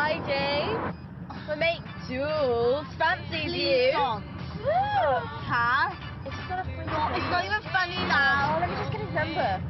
Hi, Jane. My mate Jules fancies you. don't. Car. It's not a No, it's not even funny now. Oh, let me just get his number.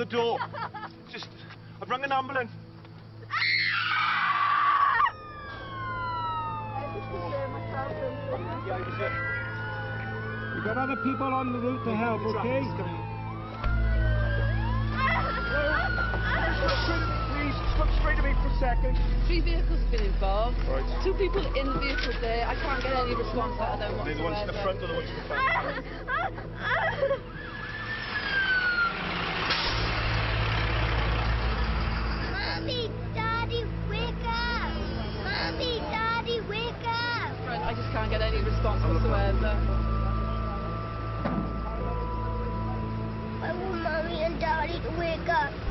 The door. Just, I've rung an ambulance. We've got other people on the route to help, okay? Please, look straight at me for a second. Three vehicles have been involved. Right. Two people in the vehicle there. I can't get any response out of them Are the ones in the front or the ones in the back? Mommy, Daddy, wake up! Mommy, Daddy, wake up! Right, I just can't get any response whatsoever. I want Mommy and Daddy to wake up.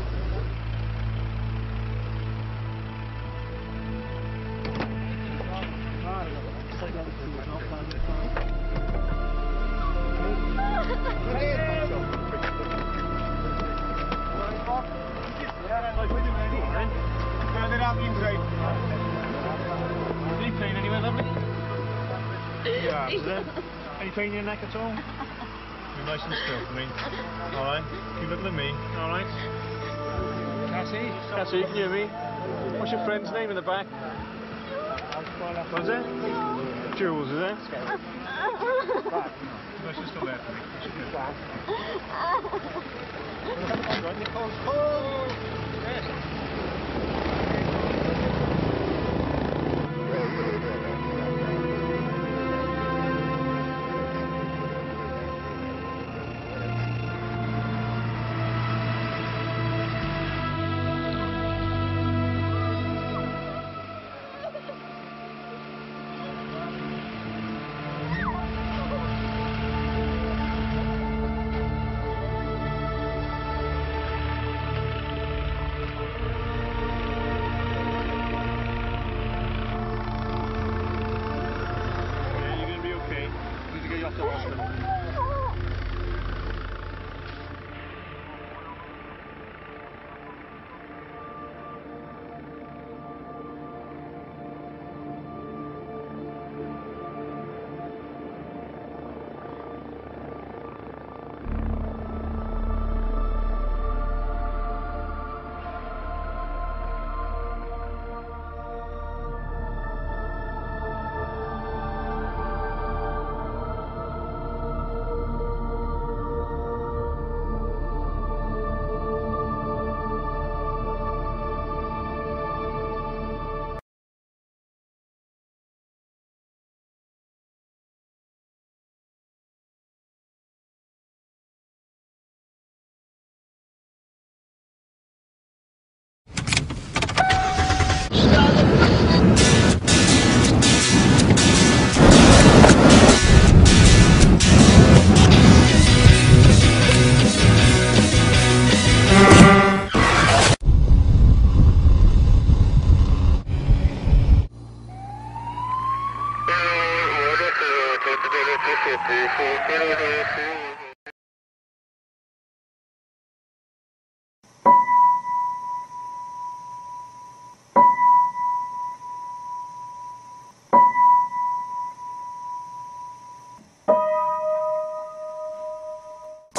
Yeah, is there? Any pain in your neck at all? You're nice and still for me. Alright? Keep looking at me. Alright? Cassie? Cassie, you can hear me? What's your friend's name in the back? What's it? Jules, is it? No, she's still there for me. She's good.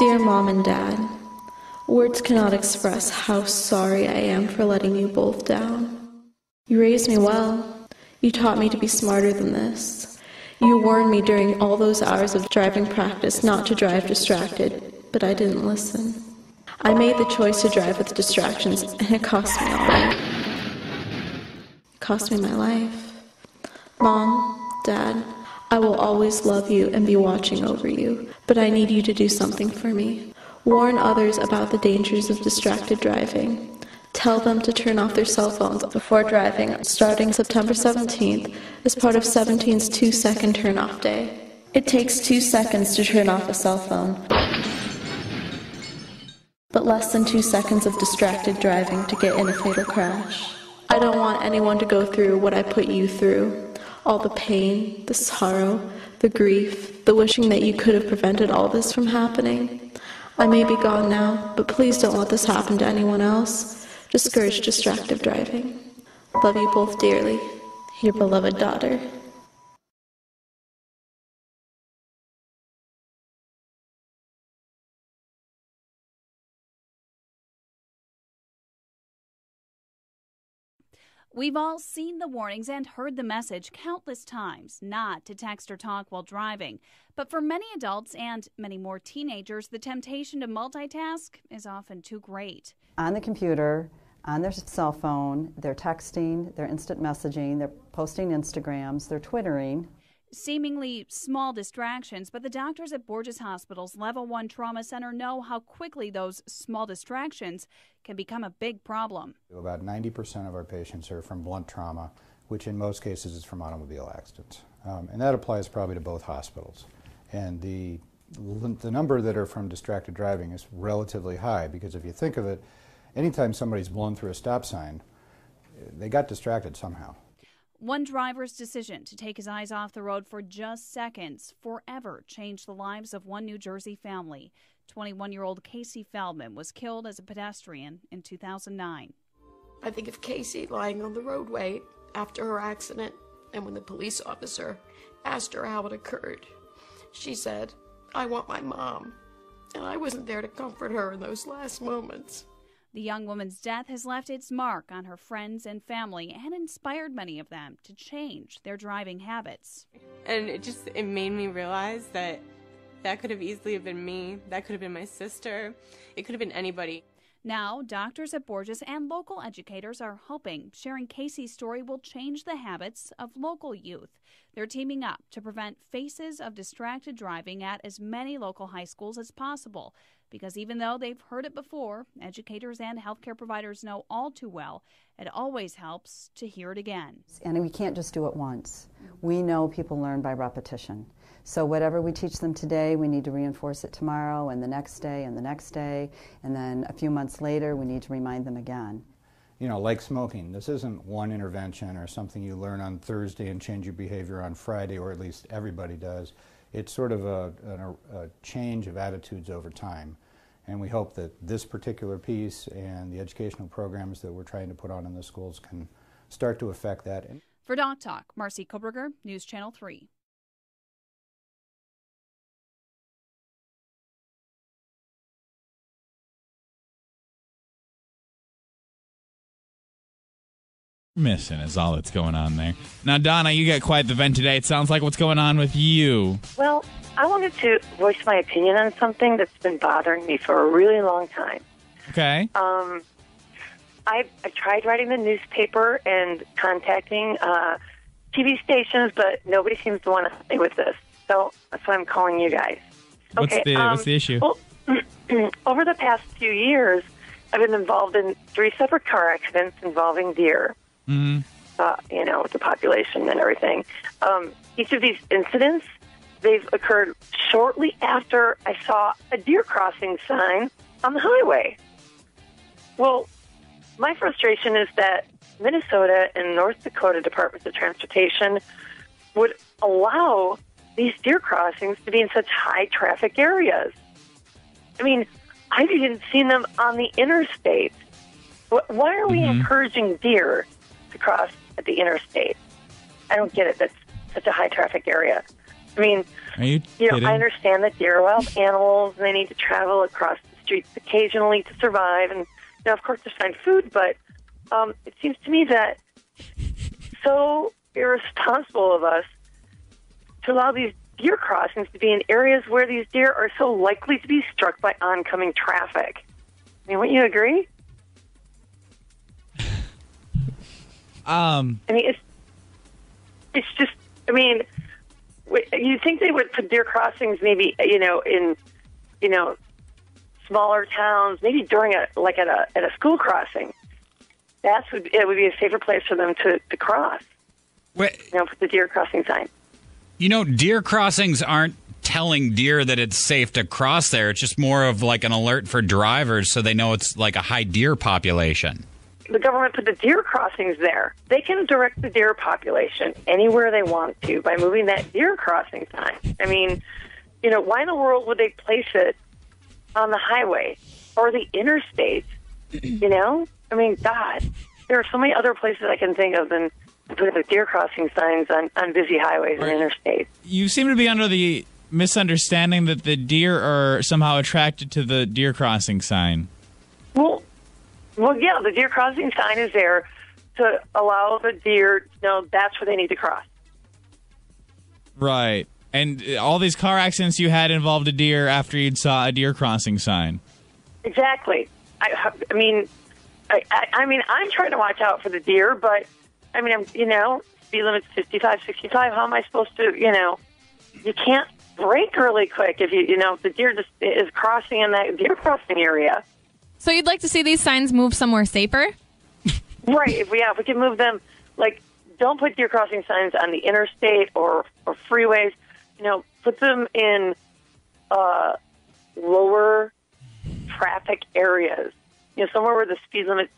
mom and dad, words cannot express how sorry I am for letting you both down. You raised me well. You taught me to be smarter than this. You warned me during all those hours of driving practice not to drive distracted, but I didn't listen. I made the choice to drive with distractions, and it cost me all. It cost me my life. Mom, Dad, I will always love you and be watching over you, but I need you to do something for me. Warn others about the dangers of distracted driving. Tell them to turn off their cell phones before driving starting September 17th as part of 17's two second turn off day. It takes two seconds to turn off a cell phone, but less than two seconds of distracted driving to get in a fatal crash. I don't want anyone to go through what I put you through all the pain, the sorrow, the grief, the wishing that you could have prevented all this from happening. I may be gone now, but please don't let this happen to anyone else. Discourage distracted driving. Love you both dearly. Your beloved daughter. We've all seen the warnings and heard the message countless times not to text or talk while driving. But for many adults and many more teenagers, the temptation to multitask is often too great. On the computer, on their cell phone, they're texting, they're instant messaging, they're posting Instagrams, they're twittering. Seemingly small distractions, but the doctors at Borgess Hospital's Level 1 Trauma Center know how quickly those small distractions can become a big problem. About 90% of our patients are from blunt trauma, which in most cases is from automobile accidents. Um, and that applies probably to both hospitals. And the, the number that are from distracted driving is relatively high because if you think of it, anytime somebody's blown through a stop sign, they got distracted somehow. One driver's decision to take his eyes off the road for just seconds forever changed the lives of one New Jersey family. 21 year old Casey Feldman was killed as a pedestrian in 2009. I think of Casey lying on the roadway after her accident, and when the police officer asked her how it occurred, she said, I want my mom. And I wasn't there to comfort her in those last moments. The young woman's death has left its mark on her friends and family and inspired many of them to change their driving habits. And it just it made me realize that that could have easily have been me, that could have been my sister, it could have been anybody. Now, doctors at Borgess and local educators are hoping sharing Casey's story will change the habits of local youth. They're teaming up to prevent faces of distracted driving at as many local high schools as possible because even though they've heard it before, educators and healthcare providers know all too well it always helps to hear it again. And we can't just do it once. We know people learn by repetition. So whatever we teach them today, we need to reinforce it tomorrow and the next day and the next day, and then a few months later, we need to remind them again. You know, like smoking, this isn't one intervention or something you learn on Thursday and change your behavior on Friday, or at least everybody does it's sort of a, a, a, change of attitudes over time. And we hope that this particular piece and the educational programs that we're trying to put on in the schools can start to affect that. For Doc Talk, Marcy Koberger, News Channel 3. Missing is all that's going on there. Now, Donna, you got quite the vent today. It sounds like what's going on with you. Well, I wanted to voice my opinion on something that's been bothering me for a really long time. Okay. Um, I, I tried writing the newspaper and contacting uh, TV stations, but nobody seems to want to help me with this. So that's why I'm calling you guys. What's okay, the um, What's the issue? Well, over the past few years, I've been involved in three separate car accidents involving deer. Mm-hmm. Uh, you know, the population and everything. Um, each of these incidents, they've occurred shortly after I saw a deer crossing sign on the highway. Well, my frustration is that Minnesota and North Dakota Departments of Transportation would allow these deer crossings to be in such high traffic areas. I mean, I've even seen them on the interstate. Why are we Mhm. encouraging deer to cross at the interstate? I don't get it. That's such a high traffic area. I mean, you you know, kidding? I understand that deer are wild animals and they need to travel across the streets occasionally to survive. And, you know, of course, to find food. But um, it seems to me that so irresponsible of us to allow these deer crossings to be in areas where these deer are so likely to be struck by oncoming traffic. I mean, wouldn't you agree? Um, I mean, it's it's just. I mean, you think they would put deer crossings maybe you know in you know smaller towns, maybe during a like at a at a school crossing. That's would it would be a safer place for them to to cross. Wait. You know, put the deer crossing sign. You know, deer crossings aren't telling deer that it's safe to cross there. It's just more of like an alert for drivers so they know it's like a high deer population. The government put the deer crossings there. They can direct the deer population anywhere they want to by moving that deer crossing sign. I mean, you know, why in the world would they place it on the highway or the interstate? You know, I mean, God, there are so many other places I can think of than putting the deer crossing signs on, on busy highways and interstates. you seem to be under the misunderstanding that the deer are somehow attracted to the deer crossing sign. Well, well, yeah, the deer crossing sign is there to allow the deer to know that's where they need to cross. Right. And uh, all these car accidents you had involved a deer after you'd saw a deer crossing sign. Exactly. I, I mean, I, I, I mean, I'm trying to watch out for the deer, but I mean, I'm, you know, speed limit's 55, 65. How am I supposed to, you know, you can't brake really quick if you, you know, if the deer just is crossing in that deer crossing area. So you'd like to see these signs move somewhere safer? Right. If we, yeah, if we can move them, like, don't put deer crossing signs on the interstate or, or freeways. You know, put them in uh, lower traffic areas. You know, somewhere where the speed limit's,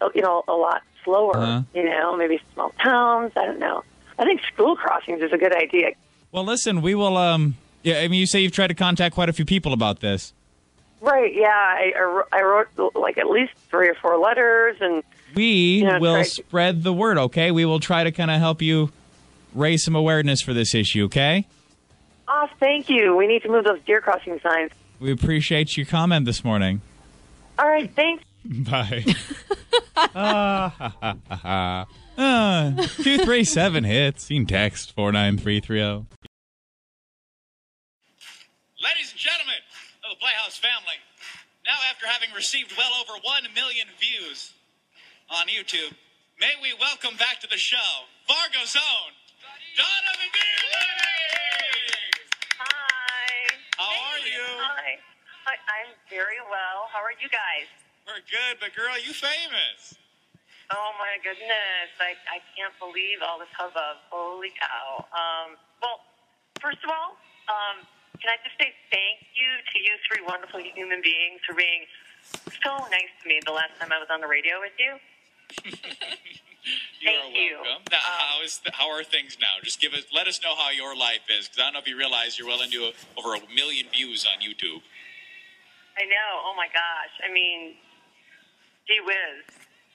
uh, you know, a lot slower. Uh-huh. You know, maybe small towns. I don't know. I think school crossings is a good idea. Well, listen, we will. Um, yeah, I mean, you say you've tried to contact quite a few people about this. Right. Yeah. I, I wrote- like at least three or four letters, and We Yeah, will try- spread the word. Okay, we will try to kind of help you raise some awareness for this issue. Okay, oh, thank you. We need to move those deer crossing signs. we appreciate your comment this morning. All right. Thanks. Bye. Ha, ha, ha, ha. Ah, two three seven hits. You can text four nine three three zero. Ladies and gentlemen of the Playhouse family, now after having received well over 1 million views on YouTube, may we welcome back to the show Fargo's own Donna the Deer Lady! Hi. How are you? Hi. Hi. I'm very well. How are you guys? We're good, but girl, you famous. Oh my goodness! I I can't believe all this hubbub. Holy cow! Um, well, first of all, um, can I just say thank you to you three wonderful human beings for being so nice to me the last time I was on the radio with you. You are welcome. Now, how is the, how are things now? Just give us, let us know how your life is, because I don't know if you realize you're well into a, over a million views on YouTube. I know. Oh my gosh! I mean, gee whiz!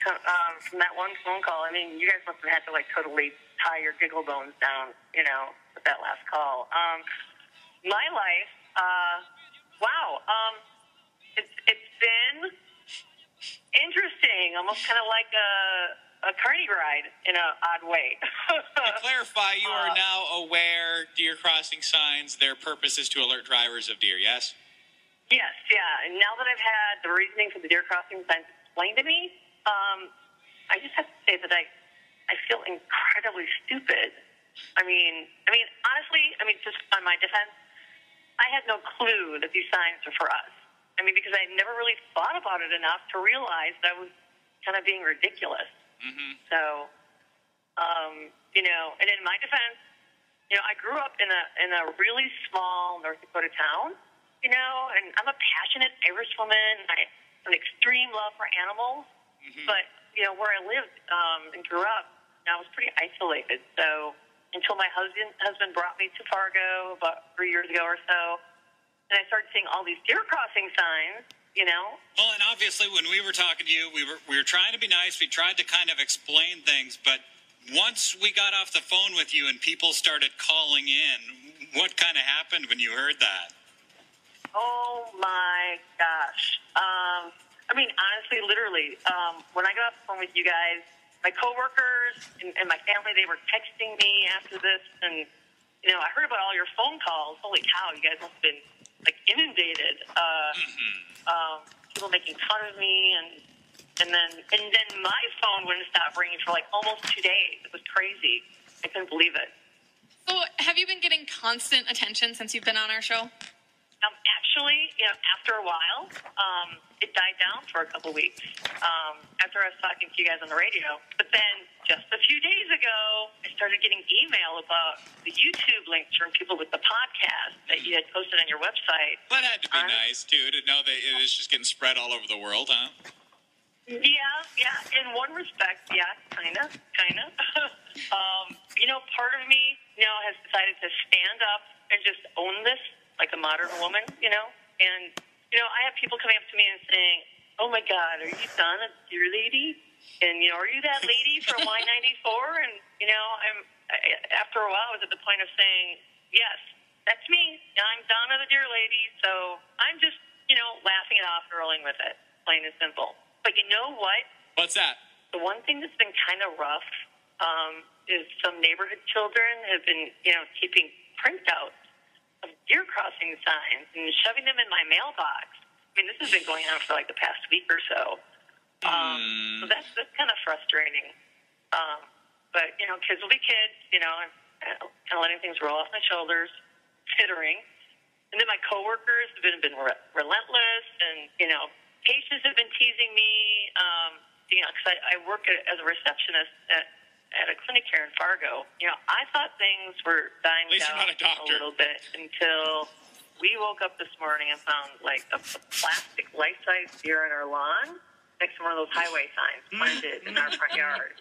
Um, from that one phone call, I mean, you guys must have had to like totally tie your giggle bones down, you know, with that last call. Um, my life, uh, wow. Um, it's it's been interesting, almost kind of like a a carny ride in an odd way. to clarify, you Uh, are now aware deer crossing signs, their purpose is to alert drivers of deer, yes? Yes, yeah. And now that I've had the reasoning for the deer crossing signs explained to me, um, I just have to say that I, I feel incredibly stupid. I mean, I mean, honestly, I mean, just on my defense, I had no clue that these signs are for us. I mean, because I never really thought about it enough to realize that I was kind of being ridiculous. Mm-hmm. So, um, you know, and in my defense, you know, I grew up in a in a really small North Dakota town, you know, and I'm a passionate Irish woman. I have an extreme love for animals, but you know, where I lived um, and grew up, I was pretty isolated. So until my husband husband brought me to Fargo about three years ago or so, and I started seeing all these deer crossing signs, you know, Well, and obviously, when we were talking to you, we were we were trying to be nice. We tried to kind of explain things, but once we got off the phone with you and people started calling in, what kind of happened when you heard that? Oh my gosh. Um, I mean, honestly, literally, um, when I got off the phone with you guys, my coworkers and, and my family, they were texting me after this, and you know, I heard about all your phone calls. Holy cow, you guys must have been like inundated. Uh, um, people making fun of me, and and then and then my phone wouldn't stop ringing for like almost two days. It was crazy. I couldn't believe it. So, have you been getting constant attention since you've been on our show? Um, actually, you know, after a while, um, it died down for a couple weeks um, after I was talking to you guys on the radio. But then, just a few days ago, I started getting email about the YouTube links from people with the podcast that you had posted on your website. That had to be nice too to know that it is just getting spread all over the world, huh? Yeah, yeah. In one respect, yeah, kind of, kind of. um, you know, part of me, now has decided to stand up and just own this like a modern woman, you know. And you know, I have people coming up to me and saying, "Oh my God, are you Donna, deer lady?" And you know, are you that lady from Y94? And you know, I'm I, after a while, I was at the point of saying, "Yes, that's me. I'm Donna, the deer lady." So I'm just, you know, laughing it off and rolling with it, plain and simple. But you know what? What's that? The one thing that's been kind of rough um, is some neighborhood children have been, you know, keeping printouts of deer crossing signs and shoving them in my mailbox. I mean, this has been going on for like the past week or so. Um, so that's that's kind of frustrating. Um, but you know, kids will be kids. You know, I'm kind of letting things roll off my shoulders, tittering. And then my coworkers have been been re- relentless, and you know, patients have been teasing me. Um, you know, because I, I work as a receptionist at at a clinic here in Fargo. You know, I thought things were dying At least you're down a doctor. little bit until we woke up this morning and found like a, a plastic life-size deer on our lawn next to one of those highway signs planted in our front yard.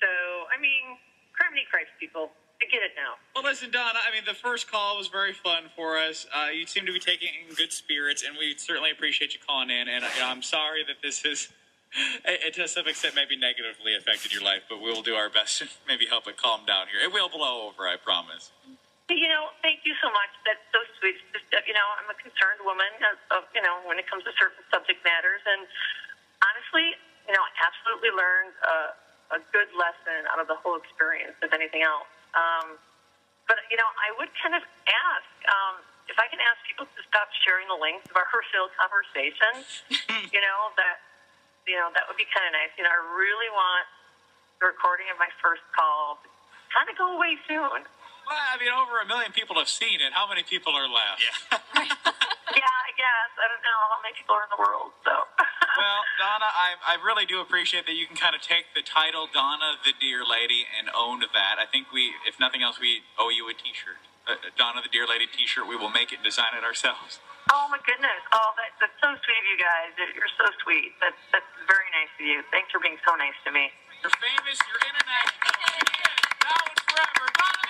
So, I mean, criminy Christ, people, I get it now. Well, listen, Donna. I mean, the first call was very fun for us. Uh, you seem to be taking it in good spirits, and we certainly appreciate you calling in. And uh, I'm sorry that this is, it, to some extent, maybe negatively affected your life, but we'll do our best to maybe help it calm down here. It will blow over, I promise. You know, thank you so much. That's so sweet. Uh, you know, I'm a concerned woman of, of, you know, when it comes to certain subject matters. And honestly, you know, I absolutely learned uh, a good lesson out of the whole experience, if anything else. Um, but, you know, I would kind of ask um, if I can ask people to stop sharing the links of our Herfield conversation, you know, that, you know, that would be kind of nice. You know, I really want the recording of my first call to kind of go away soon. Well, I mean, over a million people have seen it. How many people are left? Yeah. yeah, I guess. I don't know how many people are in the world, so. well, Donna, I, I really do appreciate that you can kind of take the title Donna the Deer Lady and own that. I think we, if nothing else, we owe you a T-shirt, a a Donna the Deer Lady T-shirt. We will make it design it ourselves. Oh my goodness! Oh, that, that's so sweet of you guys. You're so sweet. That's that's very nice of you. Thanks for being so nice to me. You're famous. You're international. Now and forever. Donna